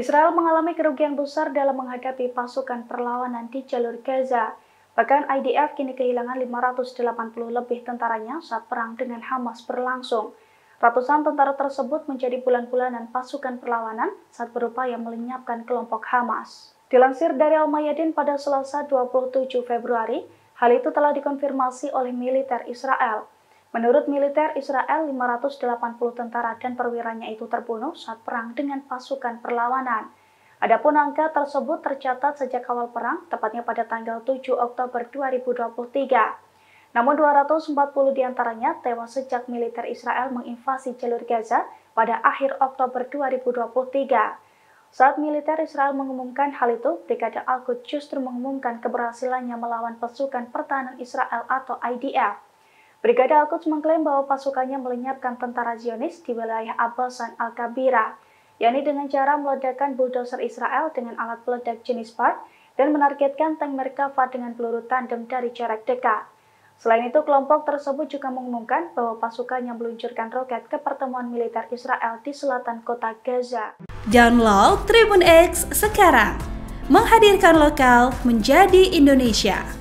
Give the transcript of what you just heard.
Israel mengalami kerugian besar dalam menghadapi pasukan perlawanan di jalur Gaza. Bahkan IDF kini kehilangan 580 lebih tentaranya saat perang dengan Hamas berlangsung. Ratusan tentara tersebut menjadi bulan-bulanan pasukan perlawanan saat berupaya melenyapkan kelompok Hamas. Dilansir dari Al-Mayadin pada Selasa 27 Februari, hal itu telah dikonfirmasi oleh militer Israel. Menurut militer Israel, 580 tentara dan perwiranya itu terbunuh saat perang dengan pasukan perlawanan. Adapun angka tersebut tercatat sejak awal perang, tepatnya pada tanggal 7 Oktober 2023. Namun 240 di antaranya tewas sejak militer Israel menginvasi jalur Gaza pada akhir Oktober 2023. Saat militer Israel mengumumkan hal itu, Brigade Al-Quds justru mengumumkan keberhasilannya melawan pasukan pertahanan Israel atau IDF. Brigade Al-Quds mengklaim bahwa pasukannya melenyapkan tentara Zionis di wilayah Abbasan Al-Kabira, yakni dengan cara meledakkan bulldozer Israel dengan alat peledak jenis BART dan menargetkan tank Merkava dengan peluru tandem dari jarak dekat. Selain itu, kelompok tersebut juga mengumumkan bahwa pasukannya meluncurkan roket ke pertemuan militer Israel di selatan kota Gaza. Download Tribun X sekarang, menghadirkan lokal menjadi Indonesia.